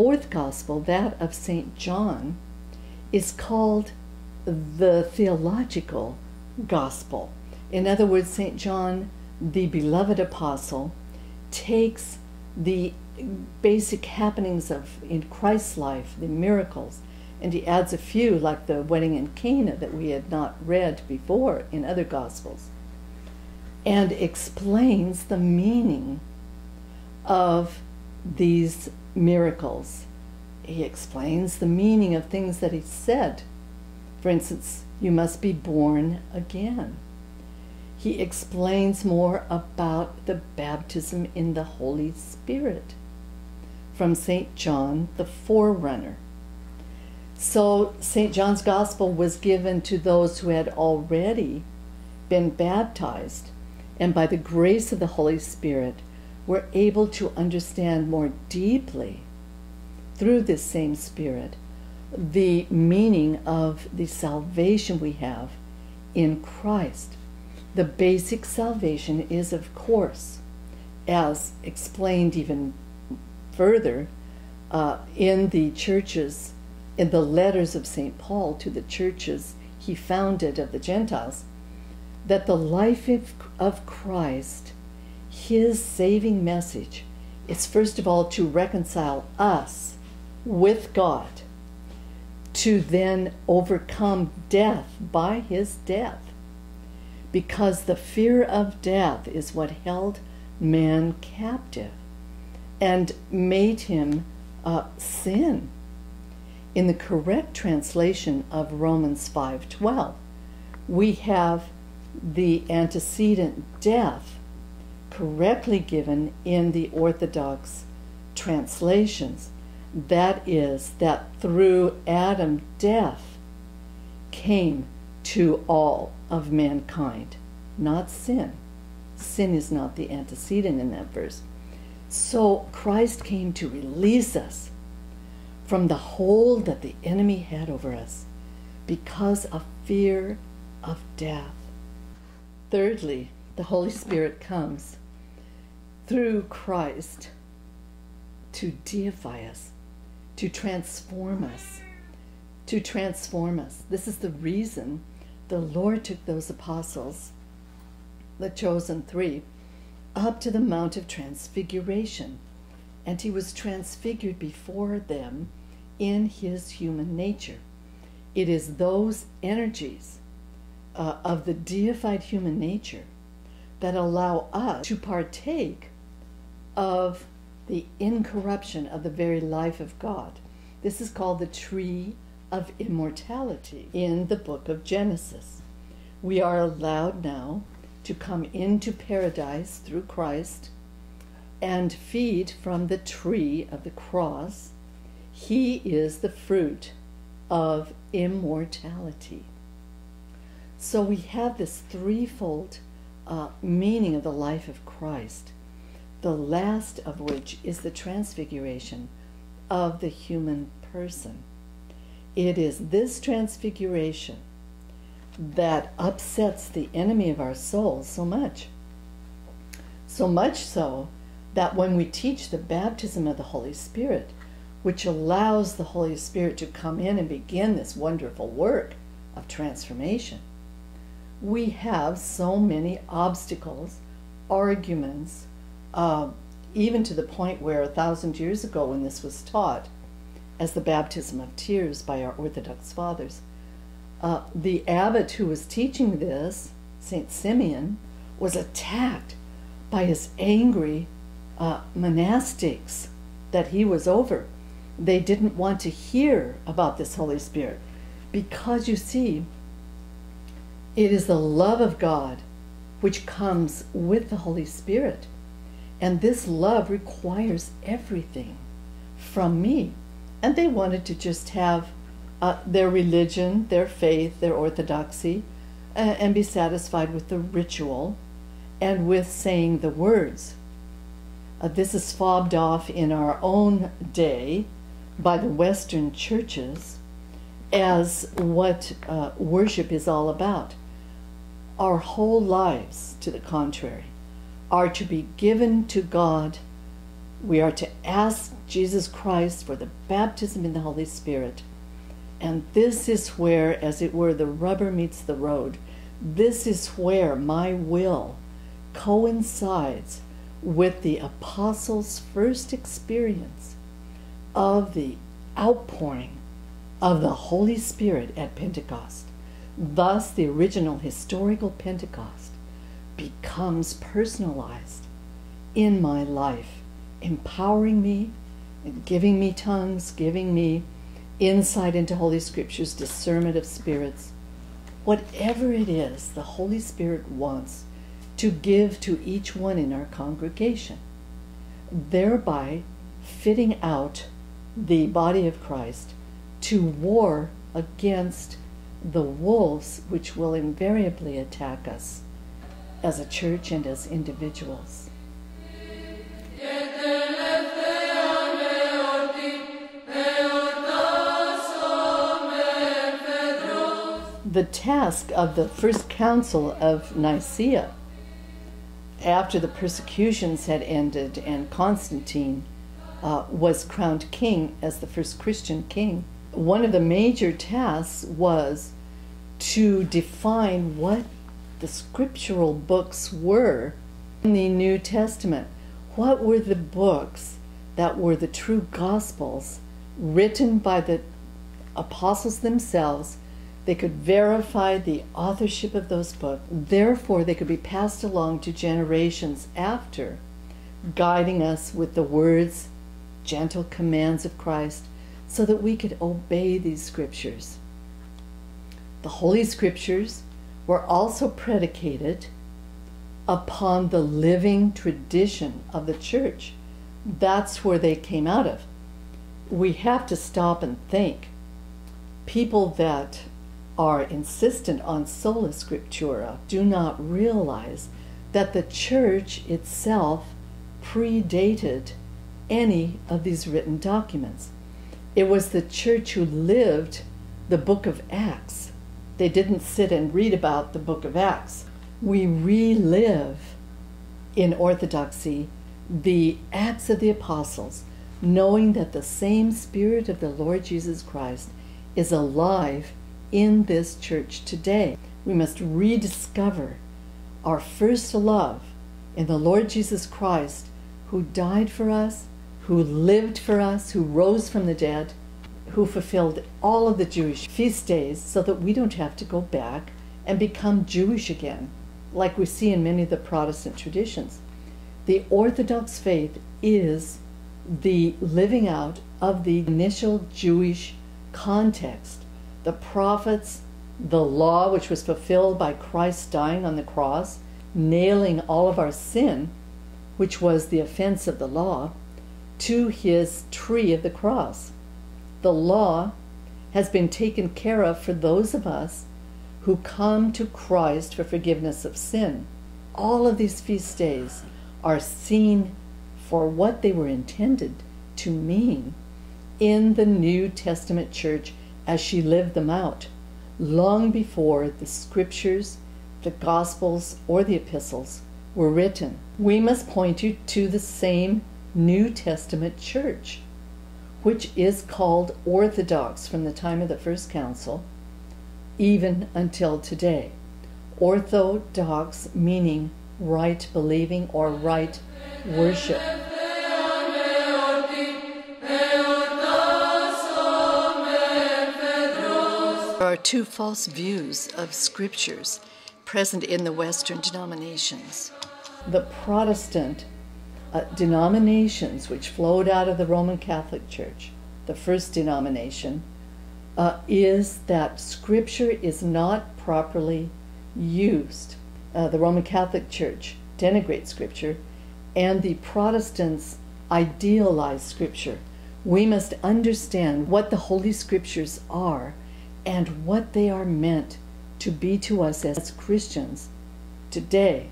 fourth gospel, that of St. John, is called the theological gospel. In other words, St. John, the beloved apostle, takes the basic happenings of in Christ's life, the miracles, and he adds a few like the wedding in Cana that we had not read before in other gospels and explains the meaning of these miracles. He explains the meaning of things that he said. For instance, you must be born again. He explains more about the baptism in the Holy Spirit from St. John the Forerunner. So, St. John's Gospel was given to those who had already been baptized, and by the grace of the Holy Spirit, were able to understand more deeply through this same Spirit the meaning of the salvation we have in Christ. The basic salvation is, of course, as explained even further uh, in the churches, in the letters of St. Paul to the churches he founded of the Gentiles, that the life of, of Christ, his saving message, is first of all to reconcile us with God to then overcome death by his death. Because the fear of death is what held man captive and made him uh, sin. In the correct translation of Romans 5:12, we have the antecedent death correctly given in the Orthodox translations. That is, that through Adam, death came to all of mankind, not sin. Sin is not the antecedent in that verse. So Christ came to release us from the hold that the enemy had over us because of fear of death. Thirdly, the Holy Spirit comes through Christ to deify us to transform us. To transform us. This is the reason the Lord took those apostles, the chosen three, up to the Mount of Transfiguration. And he was transfigured before them in his human nature. It is those energies uh, of the deified human nature that allow us to partake of the incorruption of the very life of God. This is called the tree of immortality in the book of Genesis. We are allowed now to come into paradise through Christ and feed from the tree of the cross. He is the fruit of immortality. So we have this threefold uh, meaning of the life of Christ the last of which is the transfiguration of the human person. It is this transfiguration that upsets the enemy of our souls so much. So much so that when we teach the baptism of the Holy Spirit, which allows the Holy Spirit to come in and begin this wonderful work of transformation, we have so many obstacles, arguments, uh, even to the point where a thousand years ago, when this was taught as the baptism of tears by our Orthodox fathers, uh, the abbot who was teaching this, Saint Simeon, was attacked by his angry uh, monastics that he was over. They didn't want to hear about this Holy Spirit because you see, it is the love of God which comes with the Holy Spirit. And this love requires everything from me. And they wanted to just have uh, their religion, their faith, their orthodoxy, uh, and be satisfied with the ritual and with saying the words. Uh, this is fobbed off in our own day by the Western churches as what uh, worship is all about. Our whole lives, to the contrary, are to be given to God We are to ask Jesus Christ for the baptism in the Holy Spirit. And this is where, as it were, the rubber meets the road. This is where my will coincides with the apostles' first experience of the outpouring of the Holy Spirit at Pentecost. Thus, the original historical Pentecost becomes personalized in my life, empowering me and giving me tongues, giving me insight into Holy Scriptures, discernment of spirits. Whatever it is the Holy Spirit wants to give to each one in our congregation, thereby fitting out the body of Christ to war against the wolves which will invariably attack us as a church and as individuals. The task of the First Council of Nicaea, after the persecutions had ended and Constantine uh, was crowned king as the first Christian king, one of the major tasks was to define what the scriptural books were in the New Testament. What were the books that were the true gospels written by the apostles themselves? They could verify the authorship of those books. Therefore, they could be passed along to generations after, guiding us with the words, gentle commands of Christ, so that we could obey these scriptures. The Holy Scriptures were also predicated upon the living tradition of the church. That's where they came out of. We have to stop and think. People that are insistent on sola scriptura do not realize that the church itself predated any of these written documents. It was the church who lived the book of Acts. They didn't sit and read about the book of Acts. We relive in Orthodoxy the Acts of the Apostles, knowing that the same Spirit of the Lord Jesus Christ is alive in this church today. We must rediscover our first love in the Lord Jesus Christ, who died for us, who lived for us, who rose from the dead, who fulfilled all of the Jewish feast days so that we don't have to go back and become Jewish again, like we see in many of the Protestant traditions. The Orthodox faith is the living out of the initial Jewish context. The prophets, the law, which was fulfilled by Christ dying on the cross, nailing all of our sin, which was the offense of the law, to his tree of the cross the law has been taken care of for those of us who come to Christ for forgiveness of sin. All of these feast days are seen for what they were intended to mean in the New Testament church as she lived them out, long before the scriptures, the gospels, or the epistles were written. We must point you to the same New Testament church which is called Orthodox from the time of the First Council, even until today. Orthodox meaning right believing or right worship. There are two false views of scriptures present in the Western denominations. The Protestant uh, denominations which flowed out of the Roman Catholic Church, the first denomination, uh, is that Scripture is not properly used. Uh, the Roman Catholic Church denigrates Scripture, and the Protestants idealize Scripture. We must understand what the Holy Scriptures are and what they are meant to be to us as Christians today